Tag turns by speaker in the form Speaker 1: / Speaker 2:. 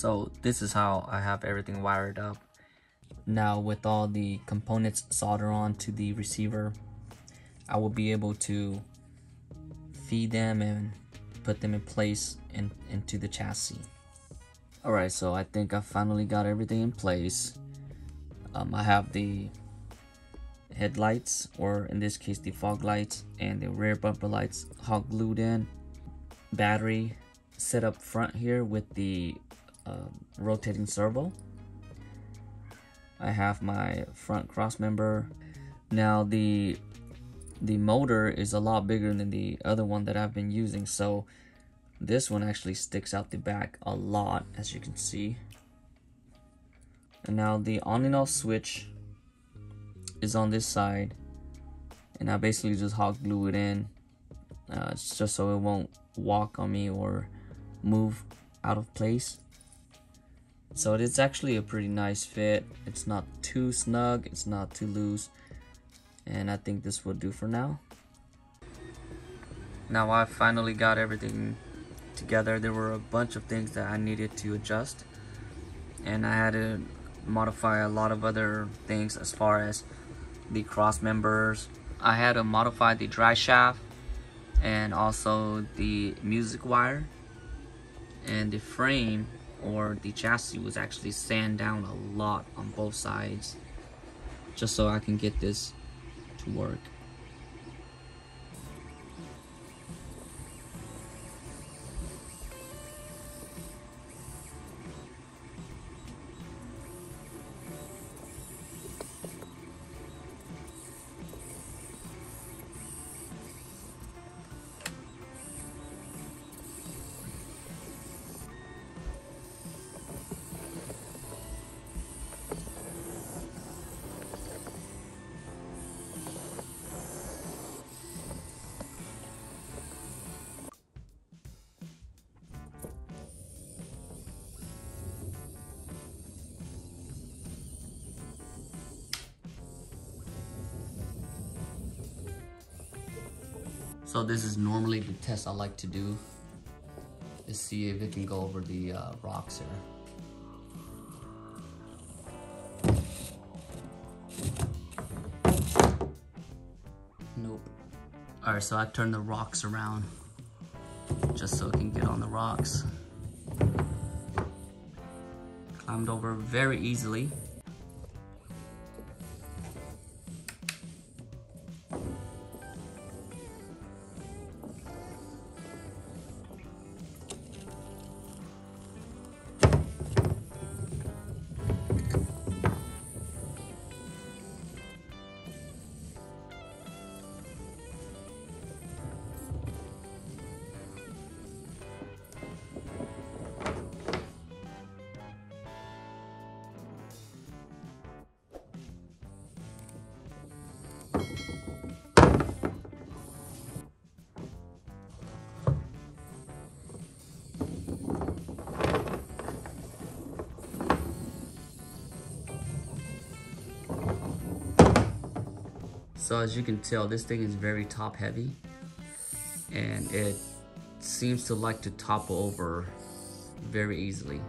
Speaker 1: So this is how I have everything wired up. Now with all the components soldered on to the receiver, I will be able to feed them and put them in place in, into the chassis. Alright, so I think I finally got everything in place. Um, I have the headlights, or in this case the fog lights, and the rear bumper lights hot glued in. Battery set up front here with the uh, rotating servo. I have my front cross member. Now the the motor is a lot bigger than the other one that I've been using, so this one actually sticks out the back a lot, as you can see. And now the on and off switch is on this side. And I basically just hot glue it in. Uh, just so it won't walk on me or move out of place. So it's actually a pretty nice fit. It's not too snug, it's not too loose. And I think this will do for now. Now I finally got everything together. There were a bunch of things that I needed to adjust. And I had to modify a lot of other things as far as the cross members. I had to modify the drive shaft and also the music wire and the frame or the chassis was actually sand down a lot on both sides just so I can get this to work. So this is normally the test I like to do to see if it can go over the uh, rocks here. Nope. Alright, so I turned the rocks around just so it can get on the rocks. Climbed over very easily. So as you can tell, this thing is very top heavy and it seems to like to topple over very easily.